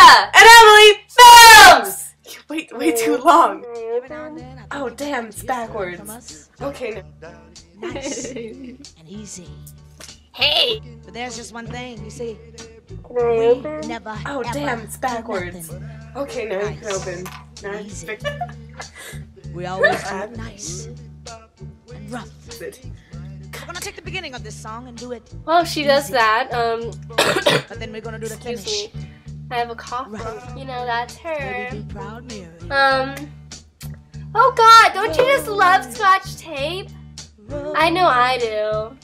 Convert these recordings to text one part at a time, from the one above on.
Alyssa And Emily Films. Wait, way too long. Every now and then, I Oh, damn, it's it's backwards. Okay, nice and easy. Hey. But there's just one thing, you see. We never. Oh, ever damn, it's backwards. okay, now you can open. Now it's We always do Uh, nice and rough. it. We're gonna take the beginning of this song and do it, Well, she does that. Um, but then we're gonna do the excuse finish. Me. I have a cough. Right. You know that's her. Baby, be proud Mary. Um. Oh God! Don't you just love Scotch tape? I know I do.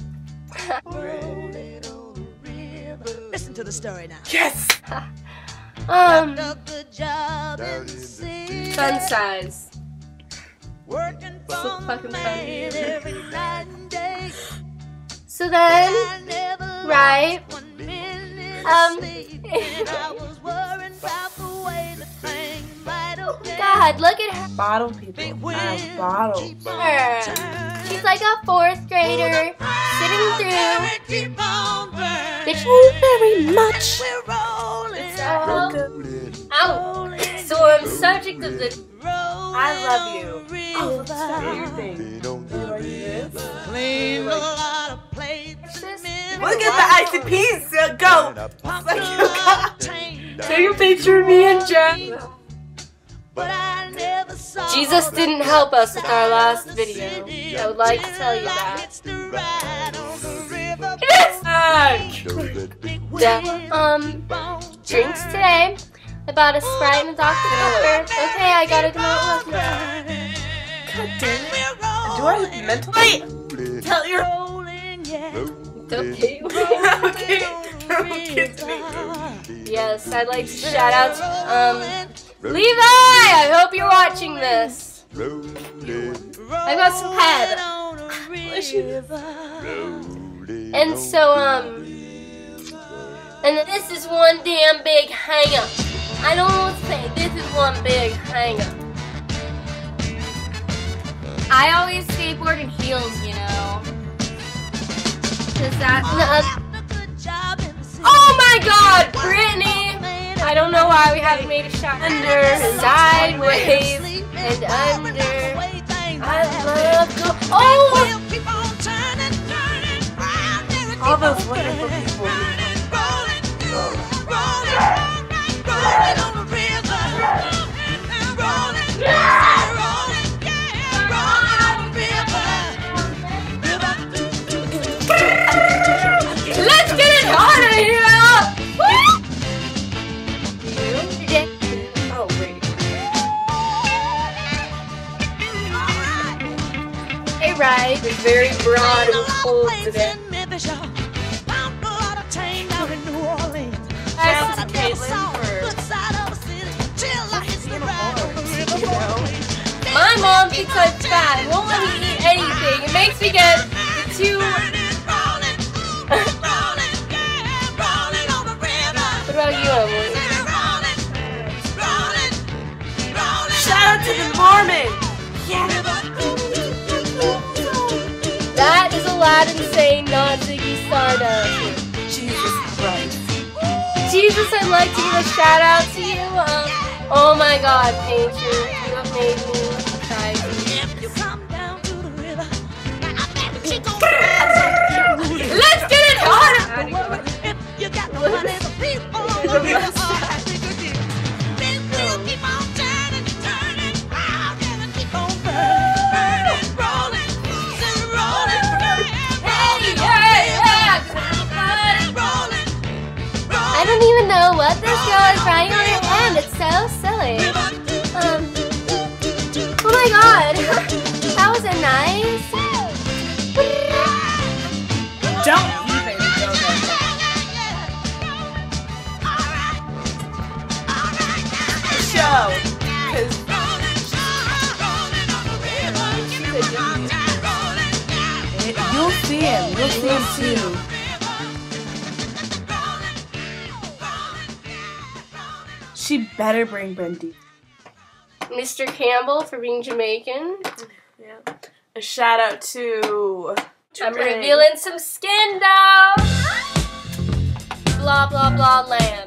Listen to the story now. Yes! Um. A good job in the city, Fun size. working So for the fucking man funny. every night and day. So then, I never lost right? Um, God, look at her. Bottle people. I have bottle. Her. She's like a fourth grader sitting through. Keep on burning. Did you very much? We're rolling, So, ow. So I'm subject of the. I love you. Oh, let's show your thing. You? Clean a lot of Look at the ICPs. Uh, go. Like you got. Take a picture of me and Jen. Jesus didn't help us with our last video. I would like to tell you that. It's the ride on the river. Yeah, um, drinks today. I bought a Sprite and a Dr. Pepper. Okay, I gotta go out with God damn it. Do I mentally tell your. Rolling, yeah. Okay. okay. Okay. Yes, I'd like to shout out to, um, Levi! I hope you're watching this. I got some head. And so, um, and this is one damn big hang up. I don't know what to say. This is one big hang up. I always skateboard in heels, you know. Cause that's not. Oh my god, Brittany! I don't know why we haven't made a shot. Under, sideways, and under. I love go. Oh! All those wonderful Right. It's very broad and cold today. Shout out to Caitlin My mom thinks I'm fat. Won't let me eat anything. It makes me get too. What about you, Emily? Shout out to the Mormon. That Aladdin saying not Ziggy Stardust. Jesus Christ. Jesus, I'd like to give a shout out to you. Um, oh my God, Painter, you have made me cry. Let's get it harder. Even know what this girl is writing on her hand. It's so silly. Um. Oh my God. That was a nice. Don't even go there. Show. Because you'll see him. You'll see him too. She better bring Bendy. Mr. Campbell for being Jamaican. Yeah. A shout out to. I'm revealing some skin now. Blah blah blah lands.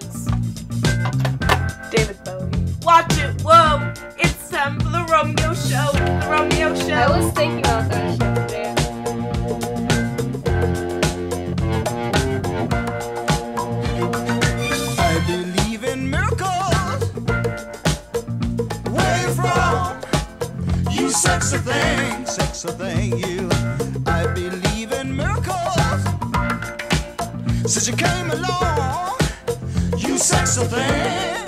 you. I believe in miracles. Since you came along, you sexy thing.